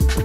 you.